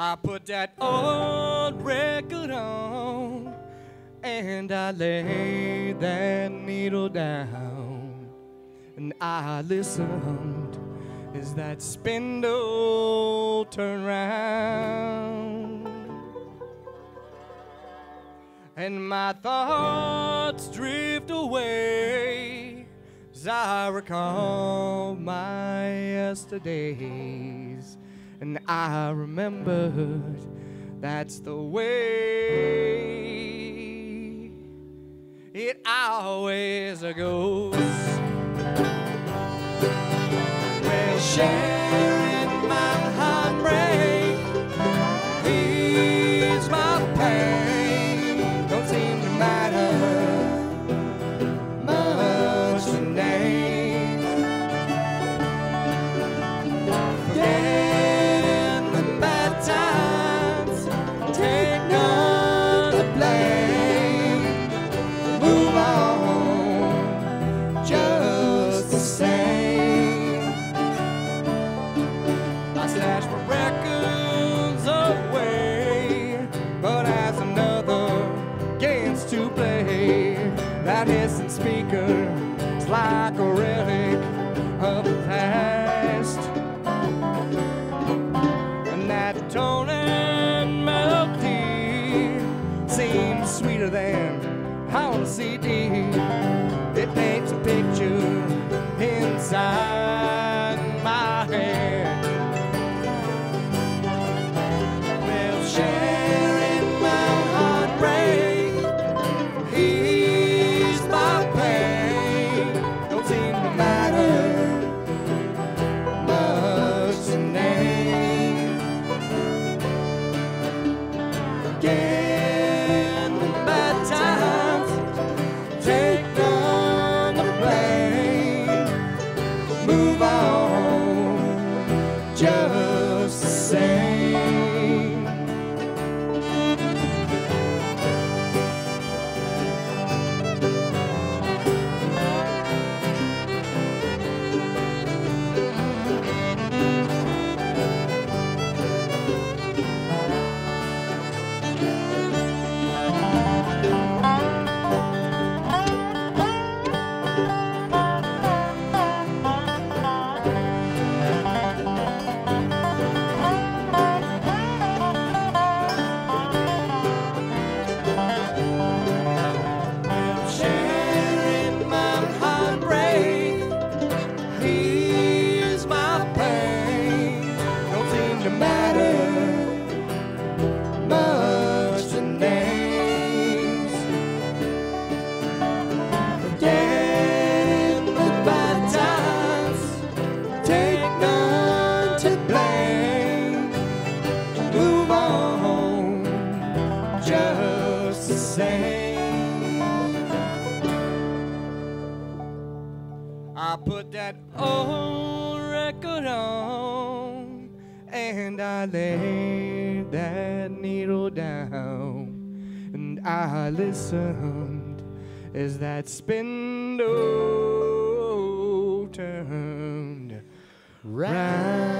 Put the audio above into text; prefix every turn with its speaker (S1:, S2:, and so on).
S1: I put that old record on and I laid that needle down. And I listened as that spindle turned round. And my thoughts drift away as I recall my yesterdays and I remembered that's the way it always goes. Well, sharing that hissing speaker is like a relic of the past. And that tone and melody seems sweeter than on a CD. Just I put that old record on and I laid that needle down and I listened as that spindle turned round.